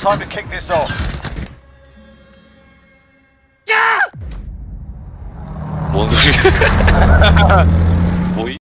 Time to kick this off. 뭔